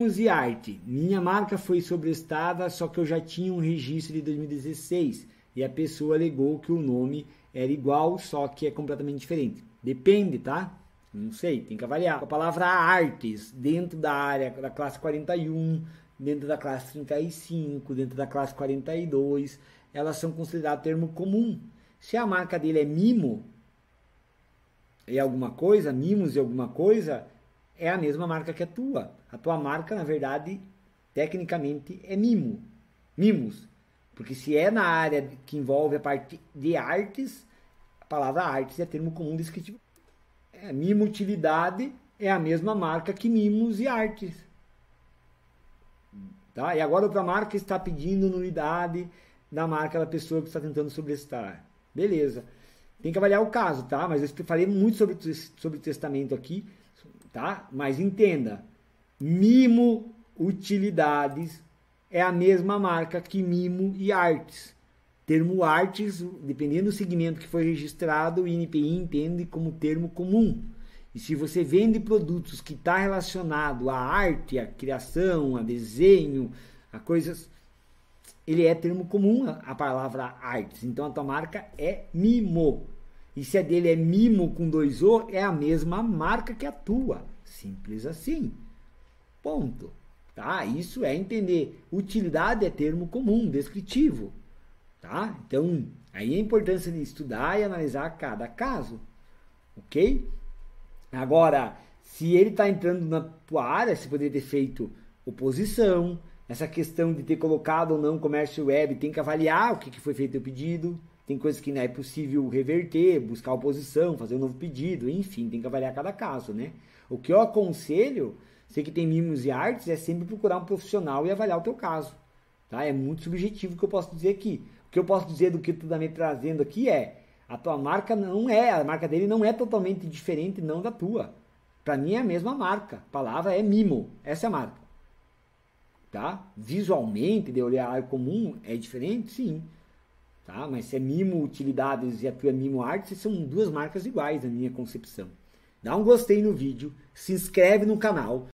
E arte. Minha marca foi sobrestada, só que eu já tinha um registro de 2016 e a pessoa alegou que o nome era igual, só que é completamente diferente. Depende, tá? Não sei, tem que avaliar. A palavra artes, dentro da área da classe 41, dentro da classe 35, dentro da classe 42, elas são consideradas termo comum. Se a marca dele é mimo, e alguma coisa, mimos e alguma coisa, é a mesma marca que a tua. A tua marca, na verdade, tecnicamente é mimo. Mimos. Porque se é na área que envolve a parte de artes, a palavra artes é termo comum descritivo. É, mimo utilidade é a mesma marca que mimos e artes. Tá? E agora outra marca está pedindo nulidade da marca da pessoa que está tentando sobrestar. Beleza. Tem que avaliar o caso, tá? Mas eu falei muito sobre, sobre testamento aqui tá? Mas entenda, Mimo Utilidades é a mesma marca que Mimo e Artes. Termo artes, dependendo do segmento que foi registrado, o INPI entende como termo comum. E se você vende produtos que está relacionado à arte, à criação, a desenho, a coisas, ele é termo comum a palavra artes. Então a tua marca é Mimo. E se a dele é Mimo com dois O, é a mesma marca que a tua. Simples assim. Ponto. Tá? Isso é entender. Utilidade é termo comum, descritivo. Tá? Então, aí a importância de estudar e analisar cada caso. Ok? Agora, se ele está entrando na tua área, você poderia ter feito oposição, essa questão de ter colocado ou não comércio web, tem que avaliar o que, que foi feito o pedido. Tem coisas que não é possível reverter, buscar oposição, fazer um novo pedido, enfim, tem que avaliar cada caso, né? O que eu aconselho, você que tem mimos e artes, é sempre procurar um profissional e avaliar o teu caso, tá? É muito subjetivo o que eu posso dizer aqui. O que eu posso dizer do que tu está me trazendo aqui é, a tua marca não é, a marca dele não é totalmente diferente não da tua. Para mim é a mesma marca. A palavra é mimo, essa é a marca. Tá? Visualmente, de olhar comum, é diferente? Sim. Tá? Mas se é Mimo Utilidades e a tua é Mimo Artes, são duas marcas iguais na minha concepção. Dá um gostei no vídeo, se inscreve no canal,